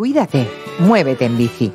Cuídate, muévete en bici.